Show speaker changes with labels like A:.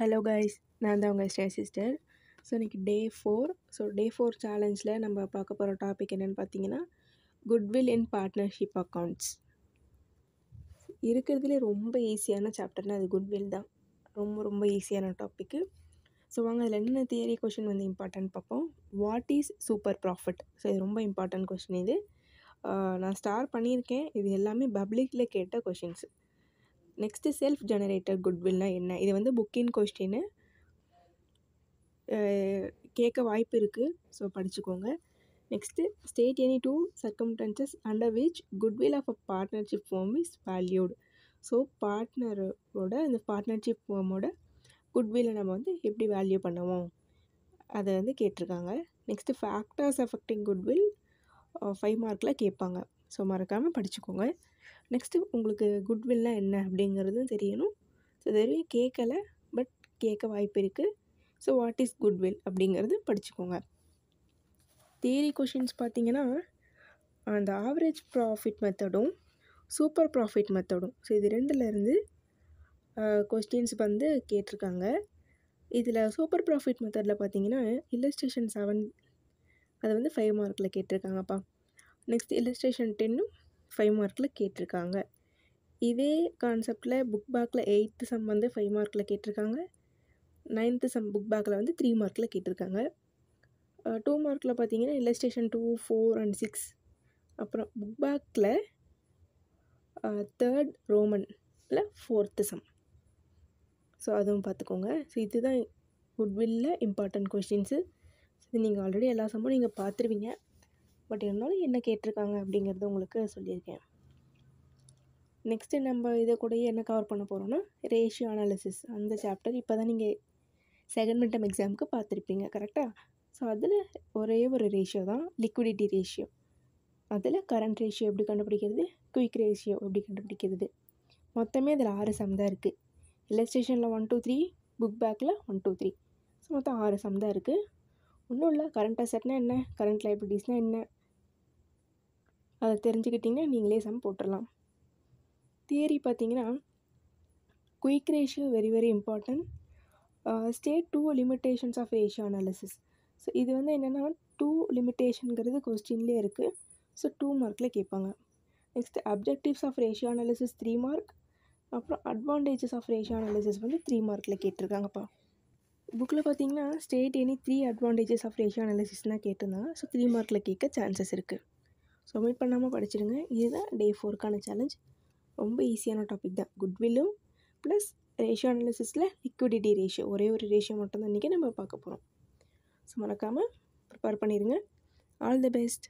A: Hello guys நான் தான் உங்கள் ஸ்டே சிஸ்டர் ஸோ இன்றைக்கி day four so day four சேலஞ்சில் நம்ம பார்க்க போகிற டாபிக் என்னென்னு பார்த்தீங்கன்னா குட்வில் இன் பார்ட்னர்ஷிப் அக்கௌண்ட்ஸ் இருக்கிறதுலே ரொம்ப ஈஸியான சாப்டர்னால் அது குட்வில் தான். ரொம்ப ரொம்ப ஈஸியான டாப்பிக்கு ஸோ வாங்க அதில் என்னென்ன தியரி கொஷின் வந்து இம்பார்ட்டன்ட் பார்ப்போம். What is super profit so இது ரொம்ப இம்பார்ட்டன்ட் கொஷின் இது. நான் ஸ்டார் பண்ணியிருக்கேன். இது எல்லாமே பப்ளிக்கில் கேட்ட கொஷின்ஸ் நெக்ஸ்ட்டு செல்ஃப் ஜெனரேட்டட் குட்வில்னால் என்ன? இது வந்து புக்கின் கொஸ்டின்னு கேட்க வாய்ப்பு இருக்குது ஸோ படிச்சுக்கோங்க. Next state any two circumstances under which goodwill of a partnership firm is valued so பார்ட்னரோட அந்த பார்ட்னர்ஷிப் ஃபார்மோட குட்வில்லை நம்ம வந்து எப்படி வேல்யூ பண்ணுவோம்? அதை வந்து கேட்டிருக்காங்க. Next factors affecting goodwill five மார்க்கில் கேட்பாங்க. ஸோ மறக்காமல் படிச்சுக்கோங்க. நெக்ஸ்ட்டு உங்களுக்கு குட்வில்னால் என்ன அப்படிங்கிறதும் தெரியணும். ஸோ தெரியும் கேட்கலை பட் கேட்க வாய்ப்பு இருக்குது ஸோ வாட் இஸ் குட்வில் அப்படிங்கிறது படிச்சுக்கோங்க. தியரி கொஷின்ஸ் பார்த்தீங்கன்னா அந்த ஆவரேஜ் ப்ராஃபிட் மெத்தடும் சூப்பர் ப்ராஃபிட் மெத்தடும் ஸோ இது ரெண்டுலேருந்து கொஸ்டின்ஸ் வந்து கேட்டிருக்காங்க. இதில் சூப்பர் ப்ராஃபிட் மெத்தடில் பார்த்தீங்கன்னா இல்லஸ்ட்ரேஷன் செவன் அது வந்து ஃபைவ் மார்க்கில் கேட்டிருக்காங்கப்பா. நெக்ஸ்ட் இல்லஸ்ட்ரேஷன் டென்னும் ஃபைவ் மார்க்கில் கேட்டிருக்காங்க. இதே கான்செப்டில் புக் பேக்கில் எயித்து சம் வந்து ஃபைவ் மார்க்கில் கேட்டிருக்காங்க. நைன்த்து சம் புக் பேக்கில் வந்து த்ரீ மார்க்கில் கேட்டிருக்காங்க. டூ மார்க்கில் பார்த்தீங்கன்னா illustration two four and six அப்புறம் புக் பேக்கில் தேர்ட் ரோமனில் ஃபோர்த்து சம் ஸோ அதுவும் பார்த்துக்கோங்க. ஸோ இதுதான் குட்வில்ல இம்பார்ட்டண்ட் கொஷின்ஸு இது நீங்கள் ஆல்ரெடி எல்லா சம்மும் நீங்கள் பார்த்துருவீங்க. பட் இருந்தாலும் என்ன கேட்டிருக்காங்க அப்படிங்கிறது உங்களுக்கு சொல்லியிருக்கேன். நெக்ஸ்ட்டு நம்ம இதை கூடயே என்ன கவர் பண்ண போகிறோம்னா ரேஷியோ அனாலிசிஸ் அந்த சாப்டர் இப்போ தான் நீங்கள் செகண்ட் மிட்டம் எக்ஸாமுக்கு பார்த்துருப்பீங்க கரெக்டாக ஸோ அதில் ஒரே ஒரு ரேஷியோ தான் லிக்விடிட்டி ரேஷியோ அதில் கரண்ட் ரேஷியோ எப்படி கண்டுபிடிக்கிறது? குயிக் ரேஷியோ எப்படி கண்டுபிடிக்கிறது? மொத்தமே இதில் ஆறு சம் தான் இருக்குது இல்லஸ்ட்ரேஷனில் ஒன் டூ த்ரீ புக் பேக்கில் ஒன் டூ த்ரீ ஸோ மொத்தம் ஆறு சம் தான் இருக்குது ஒன்றும் இல்லை கரண்ட் அசட்னா என்ன? கரண்ட் லைப்ரரிஸ்னால் என்ன? அதை தெரிஞ்சுக்கிட்டிங்கன்னா நீங்களே சம் போட்டுடலாம். தியரி பார்த்தீங்கன்னா quick ratio very very important state two limitations of ratio analysis so இது வந்து என்னென்னா டூ லிமிட்டேஷனுங்கிறது கொஸ்டின்லேயே இருக்குது ஸோ டூ மார்க்கில் கேட்பாங்க. Next objectives of ratio analysis three mark அப்புறம் அட்வான்டேஜஸ் ஆஃப் ரேஷியோ அனாலிசிஸ் வந்து த்ரீ மார்க்கில் கேட்டிருக்காங்கப்பா. புக்கில் பார்த்தீங்கன்னா state any three advantages of ratio analysis தான் கேட்டிருந்தாங்க. ஸோ த்ரீ மார்க்கில் கேட்க சான்சஸ் இருக்குது சப்மிட் பண்ணாமல் படிச்சிடுங்க. இதுதான் டே ஃபோருக்கான சேலஞ்ச் ரொம்ப ஈஸியான டாபிக் தான். குட்வில்லும் ப்ளஸ் ரேஷியோ அனாலிசிஸில் லிக்விடிட்டி ரேஷியோ ஒரே ஒரு ரேஷியோ மட்டும் தான் இன்றைக்கி நம்ம பார்க்க போகிறோம் ஸோ மறக்காமல் ப்ரிப்பேர் பண்ணிடுங்க. All the best